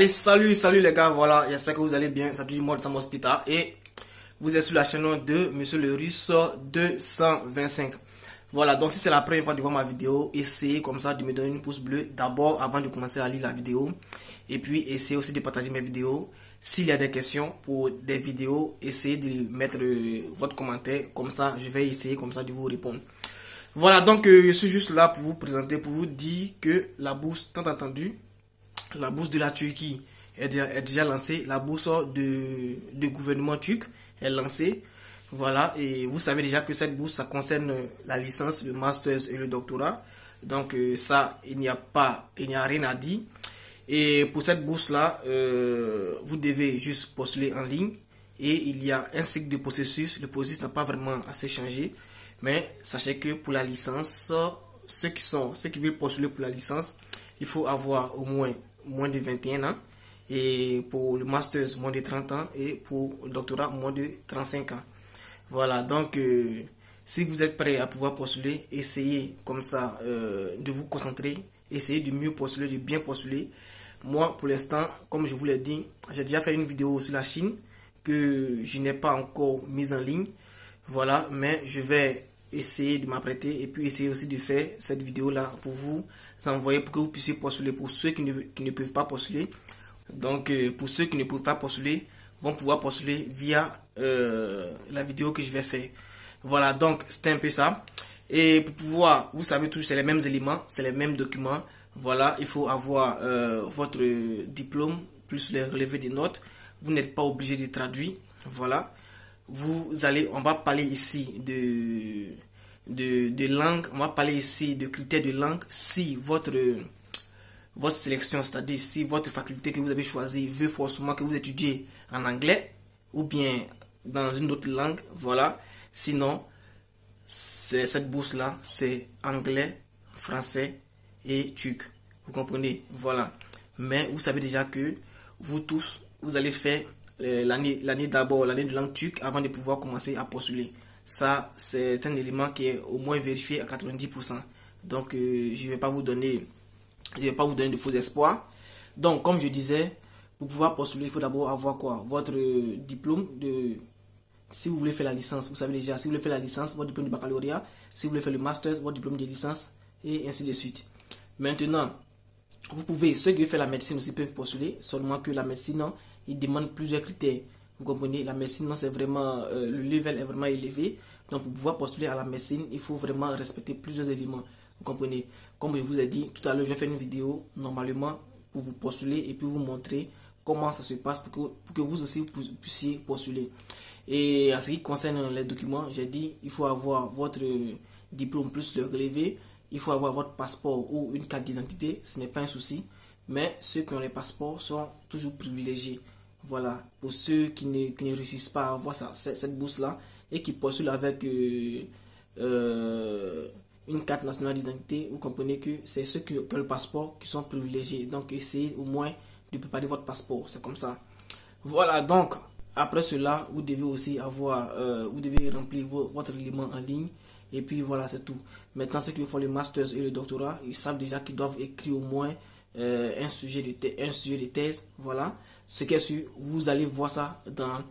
Allez, salut, salut les gars, voilà, j'espère que vous allez bien, c'est toujours moi de Sam Hospital et vous êtes sur la chaîne de Monsieur le Russe 225. Voilà, donc si c'est la première fois de voir ma vidéo, essayez comme ça de me donner une pouce bleu d'abord avant de commencer à lire la vidéo. Et puis essayez aussi de partager mes vidéos. S'il y a des questions pour des vidéos, essayez de mettre votre commentaire, comme ça je vais essayer comme ça de vous répondre. Voilà, donc euh, je suis juste là pour vous présenter, pour vous dire que la bourse, tant entendu, la bourse de la Turquie est déjà, lancée, la bourse de, gouvernement turc est lancée. Voilà, et vous savez déjà que cette bourse, ça concerne la licence, le master et le doctorat. Donc euh, ça, il n'y a pas, il n'y a rien à dire. Et pour cette bourse-là, euh, vous devez juste postuler en ligne. Et il y a un cycle de processus. Le processus n'a pas vraiment assez changé. Mais sachez que pour la licence, ceux qui sont, ceux qui veulent postuler pour la licence, il faut avoir au moins moins de 21 ans. Et pour le master, moins de 30 ans. Et pour le doctorat, moins de 35 ans. Voilà, donc euh, si vous êtes prêt à pouvoir postuler, essayez comme ça euh, de vous concentrer, essayez de mieux postuler, de bien postuler. Moi, pour l'instant, comme je vous l'ai dit, j'ai déjà fait une vidéo sur la Chine que je n'ai pas encore mise en ligne. Voilà, mais je vais essayer de m'apprêter et puis essayer aussi de faire cette vidéo là pour vous envoyer pour que vous puissiez postuler. Pour ceux qui ne, qui ne peuvent pas postuler donc euh, pour ceux qui ne peuvent pas postuler vont pouvoir postuler via euh, la vidéo que je vais faire. Voilà donc c'était un peu ça. Et pour pouvoir vous savez toujours c'est les mêmes éléments c'est les mêmes documents. Voilà il faut avoir euh, votre diplôme plus les relevés des notes. Vous n'êtes pas obligé de traduire. Voilà vous allez, on va parler ici de, de, langue, on va parler ici de critères de langue. Si votre, votre sélection, c'est-à-dire si votre faculté que vous avez choisie veut forcément que vous étudiez en anglais ou bien dans une autre langue, voilà. Sinon, cette bourse-là, c'est anglais, français et turc. Vous comprenez? Voilà. Mais vous savez déjà que vous tous, vous allez faire l'année d'abord, l'année de langue turque, avant de pouvoir commencer à postuler. Ça, c'est un élément qui est au moins vérifié à 90%. Donc, euh, je ne vais pas vous donner, vais pas vous donner de faux espoirs. Donc, comme je disais, pour pouvoir postuler, il faut d'abord avoir quoi? Votre diplôme de... Si vous voulez faire la licence, vous savez déjà, si vous voulez faire la licence, votre diplôme de baccalauréat. Si vous voulez faire le master, votre diplôme de licence, et ainsi de suite. Maintenant, vous pouvez, ceux qui veulent faire la médecine aussi peuvent postuler, seulement que la médecine, il demande plusieurs critères. Vous comprenez La médecine, c'est vraiment, euh, le level est vraiment élevé. Donc, pour pouvoir postuler à la médecine, il faut vraiment respecter plusieurs éléments. Vous comprenez Comme je vous ai dit, tout à l'heure, je faire une vidéo, normalement, pour vous postuler et puis vous montrer comment ça se passe pour que, pour que vous aussi puissiez postuler. Et en ce qui concerne les documents, j'ai dit, il faut avoir votre diplôme plus le relevé, il faut avoir votre passeport ou une carte d'identité, ce n'est pas un souci mais ceux qui ont les passeports sont toujours privilégiés. Voilà, pour ceux qui ne, qui ne réussissent pas à avoir ça, cette bourse-là et qui postulent avec euh, euh, une carte nationale d'identité, vous comprenez que c'est ceux qui, ont le passeport qui sont privilégiés. Donc, essayez au moins de préparer votre passeport, c'est comme ça. Voilà, donc, après cela, vous devez aussi avoir, euh, vous devez remplir votre élément en ligne. Et puis voilà, c'est tout. Maintenant, ceux qui font le master et le doctorat, ils savent déjà qu'ils doivent écrire au moins euh, un, sujet de un sujet de thèse. Voilà. Ce qui est sûr, vous allez voir ça dans,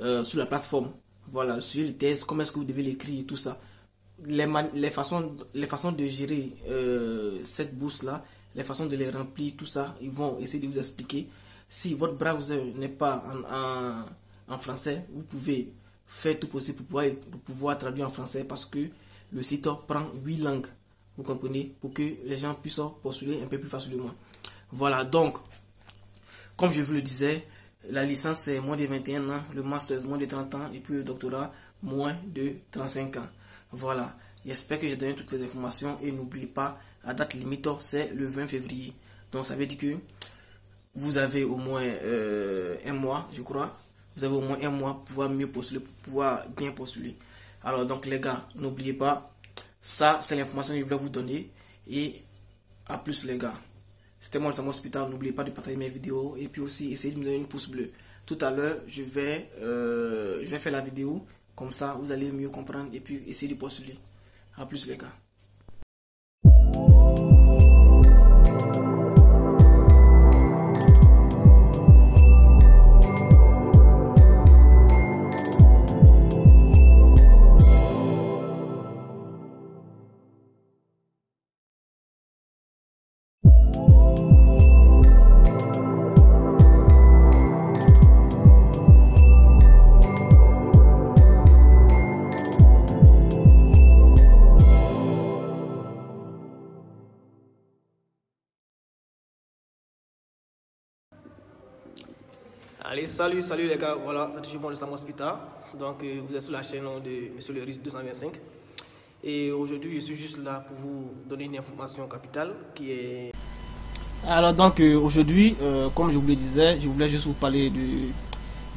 euh, sur la plateforme. Voilà, sujet de thèse, comment est-ce que vous devez l'écrire tout ça. Les, les, façons, les façons de gérer euh, cette bourse-là, les façons de les remplir, tout ça, ils vont essayer de vous expliquer. Si votre browser n'est pas en, en, français, vous pouvez faire tout possible pour pouvoir, pour pouvoir traduire en français parce que le site prend 8 langues. Vous comprenez? Pour que les gens puissent postuler un peu plus facilement. Voilà, donc, comme je vous le disais, la licence c'est moins de 21 ans, le master moins de 30 ans et puis le doctorat moins de 35 ans. Voilà, j'espère que j'ai donné toutes les informations et n'oubliez pas, la date limite c'est le 20 février. Donc ça veut dire que vous avez au moins euh, un mois, je crois. Vous avez au moins un mois pour pouvoir mieux postuler, pour pouvoir bien postuler. Alors donc les gars, n'oubliez pas, ça, c'est l'information que je voulais vous donner. Et à plus les gars. C'était moi, le Hospital. N'oubliez pas de partager mes vidéos. Et puis aussi, essayez de me donner une pouce bleu. Tout à l'heure, je, vais, euh, je vais faire la vidéo. Comme ça, vous allez mieux comprendre. Et puis, essayez de postuler. À plus les gars. Allez, salut, salut les gars, voilà, c'est toujours moi le Sam Hospital. Donc, euh, vous êtes sur la chaîne de Monsieur le Risque 225. Et aujourd'hui, je suis juste là pour vous donner une information capitale qui est. Alors, donc, euh, aujourd'hui, euh, comme je vous le disais, je voulais juste vous parler de,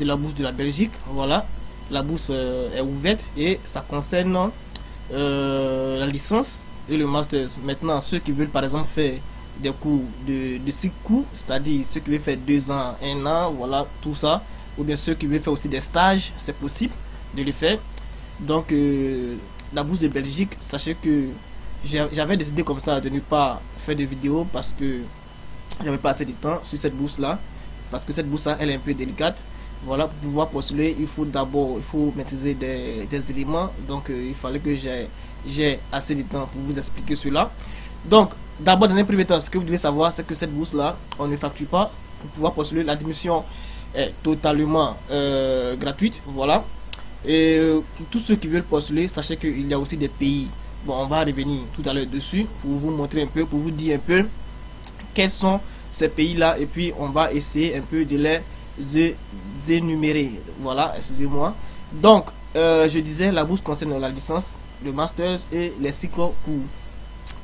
de la bourse de la Belgique. Voilà, la bourse est ouverte et ça concerne la licence et le master. Maintenant, ceux qui veulent par exemple faire des cours de, de six cours, c'est-à-dire ceux qui veulent faire deux ans, un an, voilà, tout ça, ou bien ceux qui veulent faire aussi des stages, c'est possible de les faire. Donc, euh, la bourse de Belgique, sachez que j'avais décidé comme ça de ne pas faire de vidéos parce que j'avais pas assez de temps sur cette bourse là, parce que cette bourse là, elle est un peu délicate. Voilà, pour pouvoir postuler, il faut d'abord, il faut maîtriser des, des éléments. Donc, euh, il fallait que j'ai assez de temps pour vous expliquer cela. Donc, d'abord, dans un premier temps, ce que vous devez savoir, c'est que cette bourse-là, on ne facture pas pour pouvoir postuler. L'admission est totalement euh, gratuite. Voilà. Et euh, pour tous ceux qui veulent postuler, sachez qu'il y a aussi des pays. Bon, on va revenir tout à l'heure dessus pour vous montrer un peu, pour vous dire un peu quels sont ces pays-là. Et puis, on va essayer un peu de les énumérer. Voilà, excusez-moi. Donc, euh, je disais, la bourse concerne la licence, le master et les cycles cours.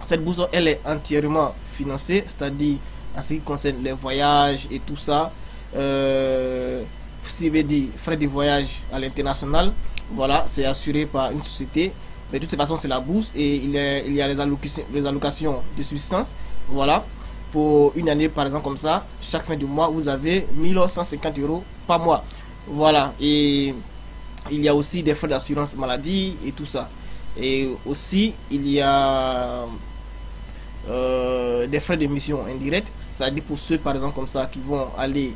Cette bourse, elle est entièrement financée, c'est-à-dire en ce qui concerne les voyages et tout ça. Euh, si vous dit frais de voyage à l'international, voilà, c'est assuré par une société. Mais de toute façon, c'est la bourse et il, il y a les allocations, les allocations de subsistance. Voilà. Pour une année, par exemple, comme ça, chaque fin du mois, vous avez 1150 euros par mois. Voilà. Et il y a aussi des frais d'assurance maladie et tout ça. Et aussi, il y a euh, des frais de mission indirects, c'est-à-dire pour ceux, par exemple, comme ça, qui vont aller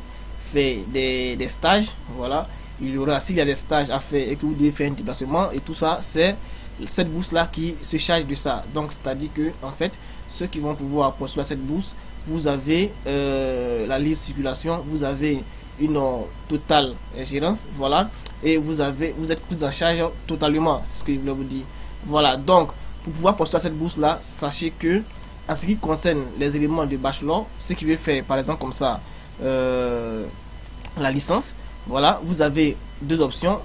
faire des, des stages. Voilà. Il y aura, s'il y a des stages à faire et que vous devez faire un déplacement et tout ça, c'est cette bourse-là qui se charge de ça. Donc, c'est-à-dire que, en fait, ceux qui vont pouvoir postuler à cette bourse, vous avez euh, la libre circulation, vous avez une totale ingérence, voilà, et vous avez, vous êtes pris en charge totalement, c'est ce que je voulais vous dire. Voilà, donc pour pouvoir postuler à cette bourse-là, sachez que en ce qui concerne les éléments de bachelor, ce qui veut faire par exemple comme ça euh, la licence, voilà, vous avez deux options.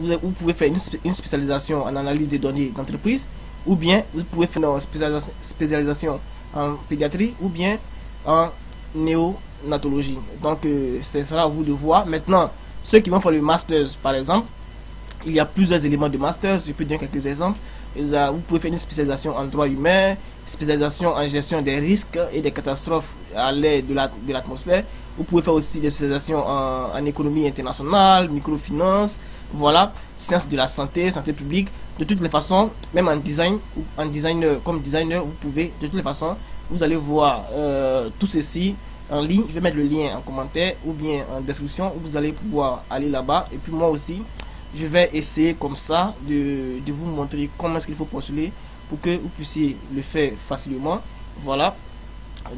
Vous, pouvez faire une, spécialisation en analyse des données d'entreprise, ou bien vous pouvez faire une spécialisation, en pédiatrie, ou bien en néonatologie. Donc, euh, ce sera à vous de voir. Maintenant, ceux qui vont faire le master, par exemple, il y a plusieurs éléments de master, je peux donner quelques exemples. Vous pouvez faire une spécialisation en droit humain, spécialisation en gestion des risques et des catastrophes à l'aide de l'atmosphère. vous pouvez faire aussi des spécialisations en, économie internationale, microfinance, voilà, sciences de la santé, santé publique. De toutes les façons, même en design, en designer, comme designer, vous pouvez, de toutes les façons, vous allez voir euh, tout ceci en ligne. Je vais mettre le lien en commentaire ou bien en description. Où vous allez pouvoir aller là-bas. Et puis moi aussi, je vais essayer comme ça de, vous montrer comment est-ce qu'il faut postuler pour que vous puissiez le faire facilement. Voilà.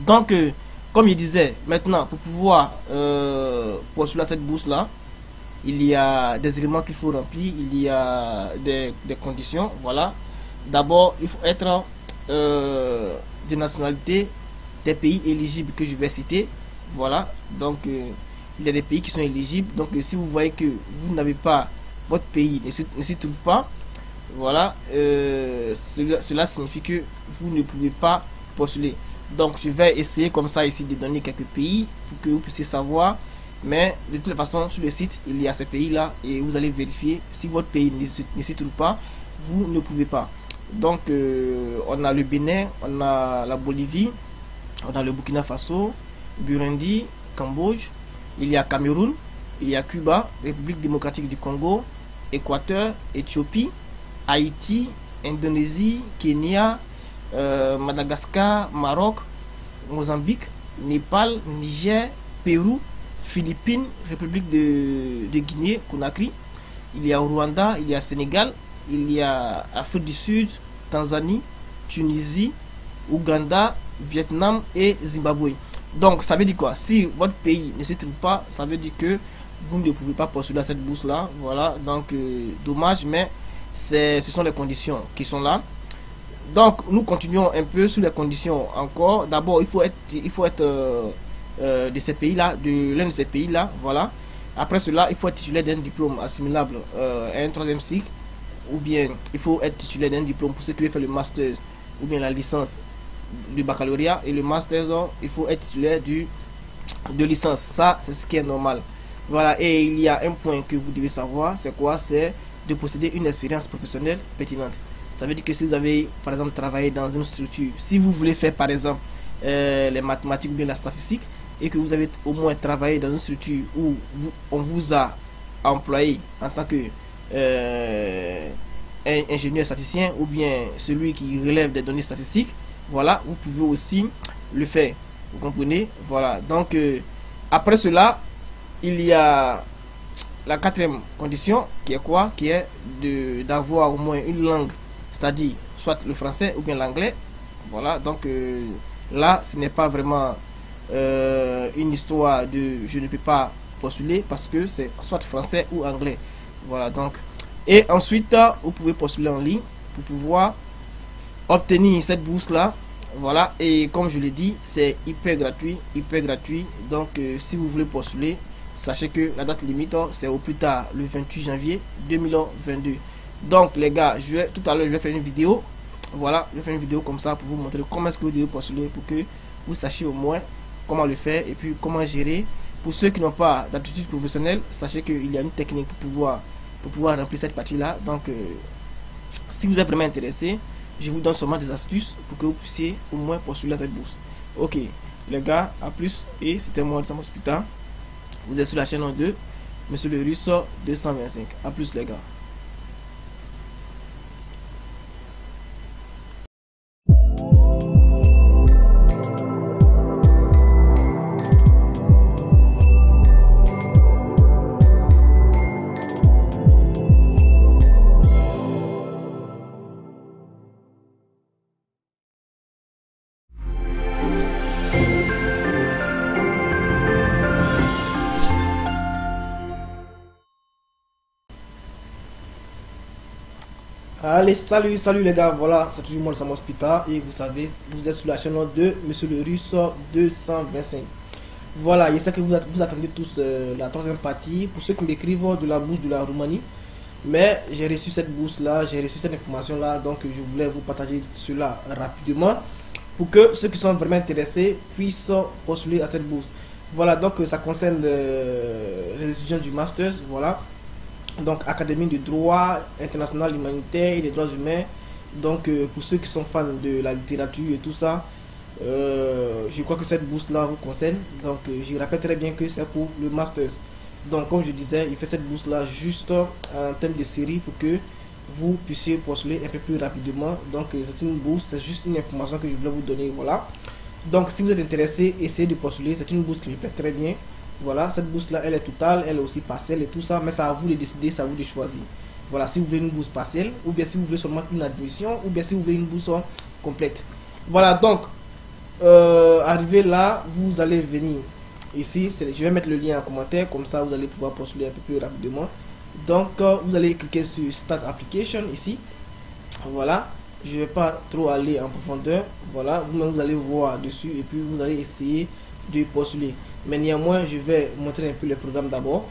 Donc, euh, comme il disait, maintenant, pour pouvoir euh, postuler à cette bourse-là, il y a des éléments qu'il faut remplir, il y a des, des conditions. Voilà. D'abord, il faut être euh, de nationalité des pays éligibles que je vais citer. Voilà. Donc, euh, il y a des pays qui sont éligibles. Donc, si vous voyez que vous n'avez pas votre pays ne s'y trouve pas, voilà, euh, cela, signifie que vous ne pouvez pas postuler. Donc je vais essayer comme ça ici de donner quelques pays pour que vous puissiez savoir. Mais de toute façon, sur le site, il y a ces pays-là et vous allez vérifier si votre pays ne s'y trouve pas, vous ne pouvez pas. Donc euh, on a le Bénin, on a la Bolivie, on a le Burkina Faso, Burundi, Cambodge, il y a Cameroun, il y a Cuba, République démocratique du Congo, Équateur, Éthiopie, Haïti, Indonésie, Kenya, euh, Madagascar, Maroc, Mozambique, Népal, Niger, Pérou, Philippines, République de, Guinée, Conakry. Il y a Rwanda, il y a Sénégal, il y a Afrique du Sud, Tanzanie, Tunisie, Ouganda, Vietnam et Zimbabwe. Donc ça veut dire quoi? Si votre pays ne se trouve pas, ça veut dire que vous ne pouvez pas postuler à cette bourse là. Voilà, donc euh, dommage, mais ce sont les conditions qui sont là. Donc nous continuons un peu sur les conditions encore. D'abord, il faut être, il faut être euh, euh, de ces pays là, de l'un de ces pays là, voilà. Après cela, il faut être titulaire d'un diplôme assimilable à un troisième cycle, ou bien il faut être titulaire d'un diplôme pour ceux qui veulent faire le master ou bien la licence du baccalauréat et le master, il faut être titulaire du, de licence. Ça, c'est ce qui est normal. Voilà, et il y a un point que vous devez savoir, c'est quoi? C'est de posséder une expérience professionnelle pertinente. Ça veut dire que si vous avez, par exemple, travaillé dans une structure, si vous voulez faire, par exemple, euh, les mathématiques ou bien la statistique, et que vous avez au moins travaillé dans une structure où on vous a employé en tant que euh, ingénieur statisticien ou bien celui qui relève des données statistiques, voilà, vous pouvez aussi le faire. Vous comprenez? Voilà. Donc, euh, après cela, il y a la quatrième condition qui est quoi? Qui est d'avoir au moins une langue, c'est-à-dire soit le français ou bien l'anglais. Voilà. Donc, euh, là, ce n'est pas vraiment euh, une histoire de je ne peux pas postuler parce que c'est soit français ou anglais. Voilà. Donc, et ensuite, vous pouvez postuler en ligne pour pouvoir obtenir cette bourse là voilà et comme je l'ai dit c'est hyper gratuit hyper gratuit donc euh, si vous voulez postuler sachez que la date limite oh, c'est au plus tard le 28 janvier 2022 donc les gars je vais tout à l'heure je vais faire une vidéo voilà je vais faire une vidéo comme ça pour vous montrer comment est-ce que vous devez postuler pour que vous sachiez au moins comment le faire et puis comment gérer pour ceux qui n'ont pas d'aptitude professionnelle sachez qu'il y a une technique pour pouvoir pour pouvoir remplir cette partie là donc euh, si vous êtes vraiment intéressé je vous donne seulement des astuces pour que vous puissiez au moins postuler à cette bourse. Ok, les gars, à plus. Et c'était moi, Sam Hospital. Vous êtes sur la chaîne 2, Monsieur le Russe 225. À plus, les gars. Salut, salut les gars, voilà, c'est toujours moi le Sam Hospital et vous savez, vous êtes sur la chaîne de Monsieur le Russe 225. Voilà, je sais que vous, attendez tous euh, la troisième partie. Pour ceux qui m'écrivent de la bourse de la Roumanie, mais j'ai reçu cette bourse là, j'ai reçu cette information là, donc je voulais vous partager cela rapidement pour que ceux qui sont vraiment intéressés puissent postuler à cette bourse. Voilà, donc ça concerne euh, les étudiants du Masters, voilà donc Académie de droit international humanitaire et des droits humains. Donc euh, pour ceux qui sont fans de la littérature et tout ça, euh, je crois que cette bourse-là vous concerne. Donc euh, je rappelle très bien que c'est pour le Masters. Donc comme je disais, il fait cette bourse-là juste en thème de série pour que vous puissiez postuler un peu plus rapidement. Donc c'est une bourse, c'est juste une information que je voulais vous donner. Voilà. Donc si vous êtes intéressé, essayez de postuler. C'est une bourse qui me plaît très bien. Voilà, cette bourse-là, elle est totale, elle est aussi partielle et tout ça, mais c'est à vous de décider, c'est à vous de choisir. Voilà, si vous voulez une bourse partielle, ou bien si vous voulez seulement une admission, ou bien si vous voulez une bourse complète. Voilà, donc, euh, arrivé là, vous allez venir ici, je vais mettre le lien en commentaire, comme ça vous allez pouvoir postuler un peu plus rapidement. Donc, euh, vous allez cliquer sur Start Application ici. Voilà, je vais pas trop aller en profondeur. Voilà, vous-même vous allez voir dessus et puis vous allez essayer de postuler. Mais néanmoins, je vais montrer un peu le programme d'abord.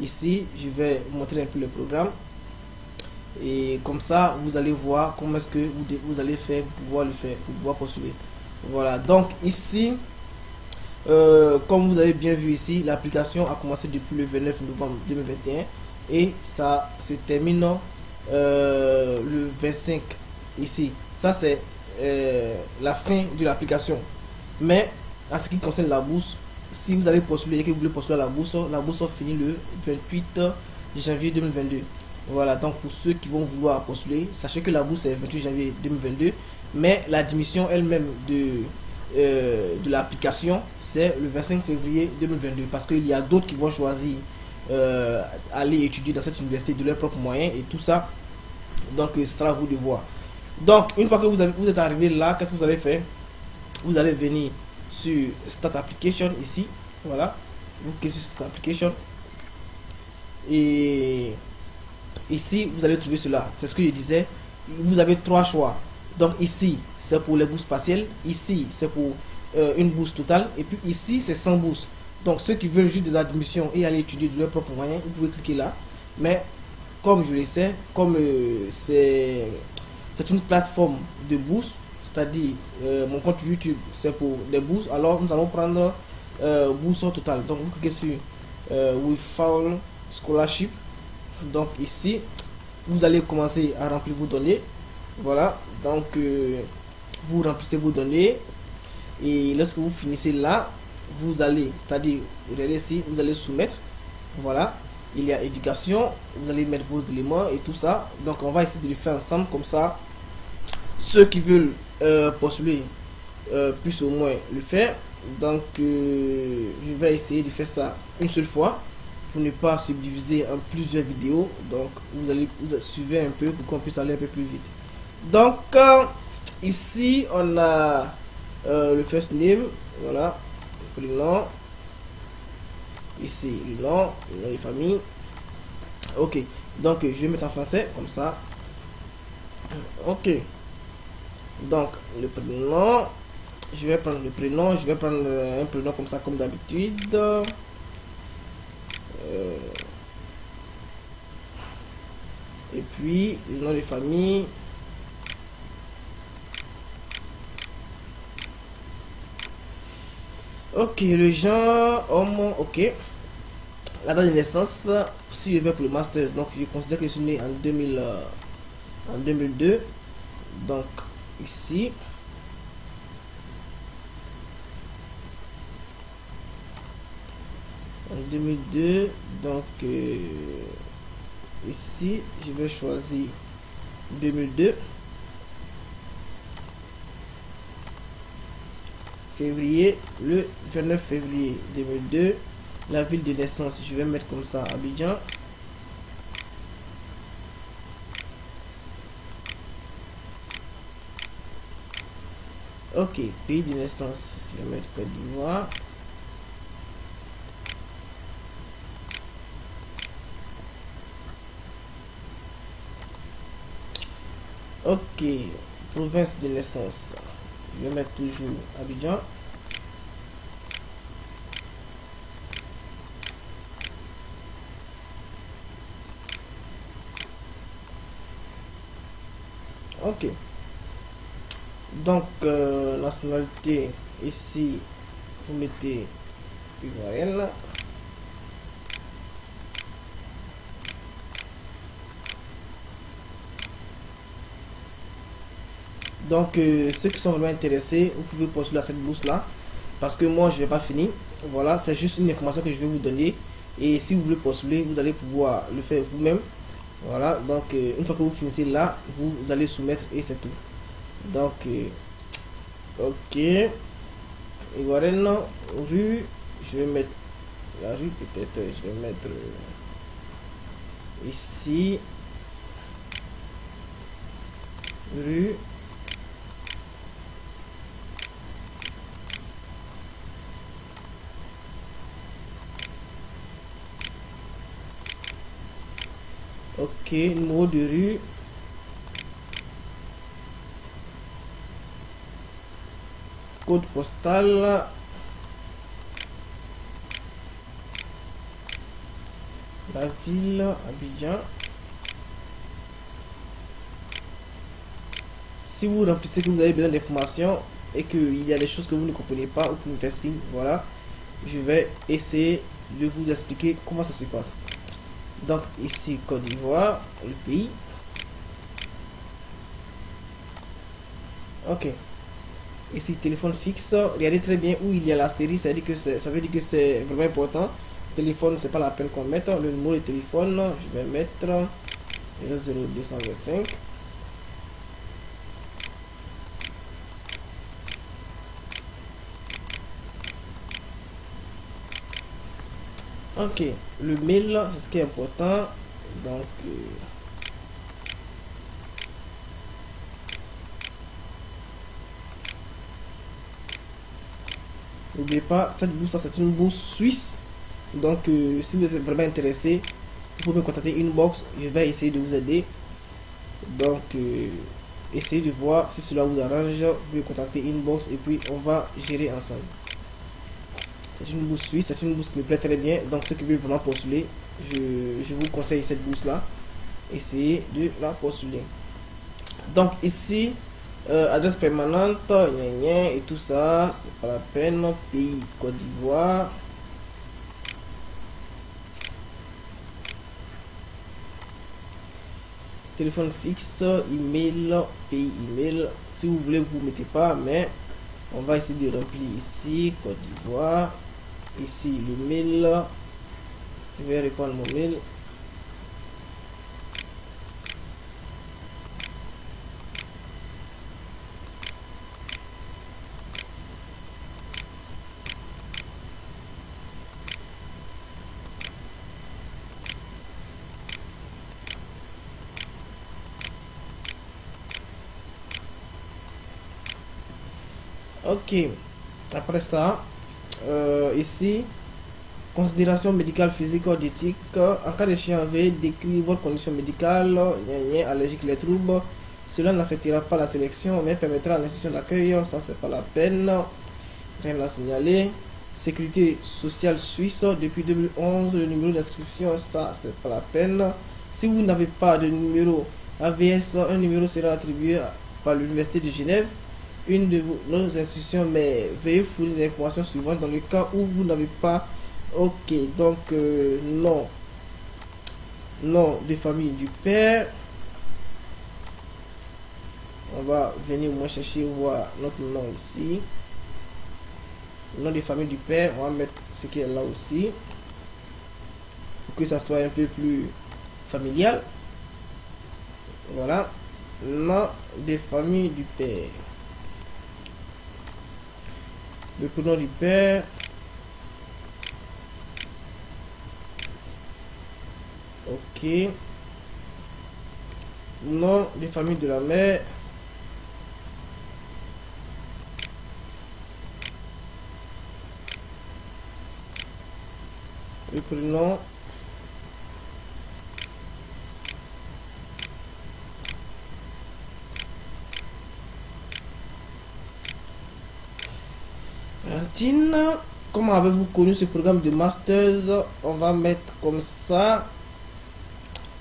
Ici, je vais montrer un peu le programme. Et comme ça, vous allez voir comment est-ce que vous, vous, allez faire pour pouvoir le faire, pour pouvoir postuler. Voilà, donc ici, euh, comme vous avez bien vu ici, l'application a commencé depuis le 29 novembre 2021 et ça se termine euh, le 25 ici. Ça, c'est euh, la fin de l'application. Mais en ce qui concerne la bourse, si vous allez postuler et que vous voulez postuler à la bourse, la bourse finit le 28 janvier 2022. Voilà, donc pour ceux qui vont vouloir postuler, sachez que la bourse est le 28 janvier 2022, mais l'admission elle-même de, euh, de l'application, c'est le 25 février 2022, parce qu'il y a d'autres qui vont choisir euh, aller étudier dans cette université de leurs propres moyens et tout ça. Donc, ce sera à vous de voir. Donc, une fois que avez, vous êtes arrivé là, qu'est-ce que vous allez faire? Vous allez venir sur Start Application ici. Voilà. Vous cliquez sur Start Application. Et ici, vous allez trouver cela. C'est ce que je disais. Vous avez trois choix. Donc ici, c'est pour les bourses partielles. Ici, c'est pour euh, une bourse totale. Et puis ici, c'est sans bourse. Donc, ceux qui veulent juste des admissions et aller étudier de leur propre moyen, vous pouvez cliquer là. Mais, comme je le sais, comme euh, c'est une plateforme de bourse, c'est-à-dire euh, mon compte YouTube, c'est pour des bourses, alors nous allons prendre euh, bourse total. Donc, vous cliquez sur euh, Without Scholarship. Donc, ici, vous allez commencer à remplir vos données. Voilà, donc euh, vous remplissez vos données et lorsque vous finissez là, vous allez, c'est-à-dire, ici, vous allez soumettre. Voilà, il y a éducation, vous allez mettre vos éléments et tout ça. Donc, on va essayer de le faire ensemble comme ça. Ceux qui veulent euh, postuler euh, puissent au moins le faire. Donc, euh, je vais essayer de faire ça une seule fois pour ne pas subdiviser en plusieurs vidéos. Donc, vous allez vous suivre un peu pour qu'on puisse aller un peu plus vite. Donc, euh, ici, on a le first name, voilà, le nom. Ici, le nom, le nom. Ok, donc je vais mettre en français, comme ça. Ok. Donc, le prénom, je vais prendre le prénom, je vais prendre un prénom comme ça, comme d'habitude. Euh, et puis, le nom de famille. Ok, le genre, homme, ok. La date de naissance, si je vais pour le master, donc je considère que je suis né en 2000, euh, en 2002. Donc, ici. En 2002, donc euh, ici, je vais choisir 2002. février, le 29 février 2002. La ville de naissance, je vais mettre comme ça Abidjan. Ok, pays de naissance, je vais mettre Côte d'Ivoire. Ok, province de naissance. Je vais mettre toujours Abidjan. Ok. Donc, euh, nationalité, ici, vous mettez ivoirienne. Donc, euh, ceux qui sont vraiment intéressés, vous pouvez postuler à cette bourse-là. Parce que moi, je n'ai pas fini. Voilà, c'est juste une information que je vais vous donner. Et si vous voulez postuler, vous allez pouvoir le faire vous-même. Voilà, donc euh, une fois que vous finissez là, vous allez soumettre et c'est tout. Donc, euh, ok. Ivoirienne, rue, je vais mettre la rue peut-être, je vais mettre ici. Rue. Ok, numéro de rue. Code postal. La ville, Abidjan. Si vous remplissez que vous avez besoin d'informations et qu'il y a des choses que vous ne comprenez pas, vous pouvez me faire signe. Voilà. Je vais essayer de vous expliquer comment ça se passe. Donc ici Côte d'Ivoire, le pays. Ok. Ici téléphone fixe. Regardez très bien où il y a la série. Ça veut dire que c'est, ça veut dire que c'est vraiment important. Téléphone, c'est pas la peine qu'on mette. Le numéro de téléphone, je vais mettre 0225. Ok, le mail, c'est ce qui est important. Donc, euh, n'oubliez pas, cette bourse, c'est une bourse suisse. Donc, euh, si vous êtes vraiment intéressé, vous pouvez me contacter inbox. Je vais essayer de vous aider. Donc, euh, essayez de voir si cela vous arrange. Vous pouvez contacter inbox et puis on va gérer ensemble. C'est une bourse suisse, c'est une bourse qui me plaît très bien. Donc ceux qui veulent vraiment postuler, je, je vous conseille cette bourse là. Essayez de la postuler. Donc ici, euh, adresse permanente, et tout ça, c'est pas la peine. Pays Côte d'Ivoire. téléphone fixe, email, pays email. Si vous voulez, vous mettez pas, mais on va essayer de remplir ici, Côte d'Ivoire. Ici, le mail. Je vais répondre mon mail. Ok. Après ça, euh, ici, considération médicale, physique ou d'éthique. En cas de chien V, décrire votre condition médicale, allergique, les troubles. Cela n'affectera pas la sélection, mais permettra à l'institution d'accueil. Ça, c'est pas la peine. Rien à signaler. Sécurité sociale suisse depuis 2011, le numéro d'inscription, ça, c'est pas la peine. Si vous n'avez pas de numéro AVS, un numéro sera attribué par l'Université de Genève une de nos institutions, mais veuillez fournir les informations suivantes dans le cas où vous n'avez pas. Ok, donc euh, non. Nom de famille du père. On va venir moins chercher voir notre nom ici. Nom de famille du père, on va mettre ce qui est là aussi. Pour que ça soit un peu plus familial. Voilà. Nom de famille du père. Le prénom du père. Ok. Nom de famille de la mère. Le prénom comment avez-vous connu ce programme de masters? On va mettre comme ça.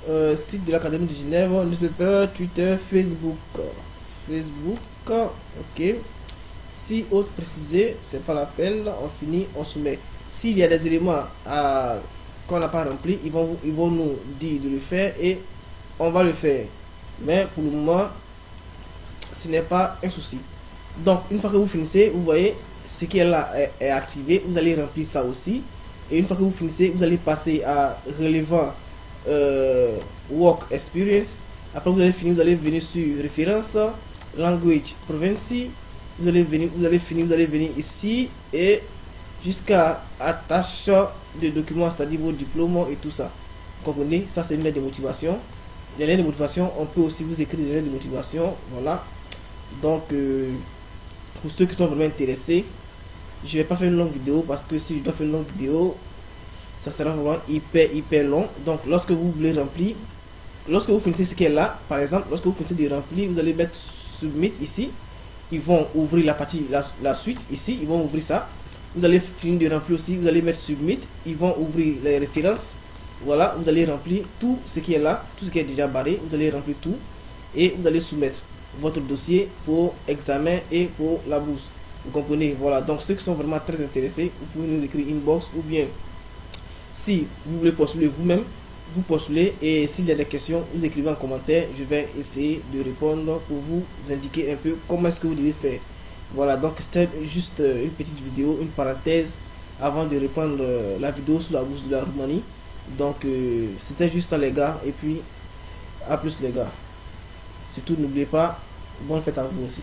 Euh, site de l'Académie de Genève, newspaper, Twitter, Facebook. Facebook, ok. Si autre précisé, c'est pas la peine, on finit, on soumet. S'il y a des éléments qu'on n'a pas rempli, ils vont, ils vont nous dire de le faire et on va le faire. Mais pour le moment, ce n'est pas un souci. Donc, une fois que vous finissez, vous voyez, ce qui est là est, activé, vous allez remplir ça aussi. Et une fois que vous finissez, vous allez passer à relevant euh, Work Experience. Après, vous allez finir, vous allez venir sur référence, Language Province. Vous allez venir, vous allez finir, vous allez venir ici et jusqu'à attache de documents, c'est-à-dire vos diplômes et tout ça. Vous comprenez? Ça, c'est une lettre de motivation. Les lettres de motivation, on peut aussi vous écrire des lettres de motivation. Voilà. Donc, euh, pour ceux qui sont vraiment intéressés, je vais pas faire une longue vidéo parce que si je dois faire une longue vidéo, ça sera vraiment hyper hyper long. Donc lorsque vous voulez remplir, lorsque vous finissez ce qui est là, par exemple, lorsque vous finissez de remplir, vous allez mettre submit ici. Ils vont ouvrir la partie, la, suite ici, ils vont ouvrir ça. Vous allez finir de remplir aussi, vous allez mettre submit, ils vont ouvrir les références. Voilà, vous allez remplir tout ce qui est là, tout ce qui est déjà barré, vous allez remplir tout et vous allez soumettre votre dossier pour examen et pour la bourse. Vous comprenez? Voilà, donc ceux qui sont vraiment très intéressés, vous pouvez nous écrire inbox ou bien si vous voulez postuler vous-même, vous postulez et s'il y a des questions, vous écrivez en commentaire. Je vais essayer de répondre pour vous indiquer un peu comment est-ce que vous devez faire. Voilà, donc c'était juste euh, une petite vidéo, une parenthèse avant de reprendre euh, la vidéo sur la bourse de la Roumanie. Donc euh, c'était juste ça les gars et puis à plus les gars. Surtout, n'oubliez pas, bonne fête à vous aussi.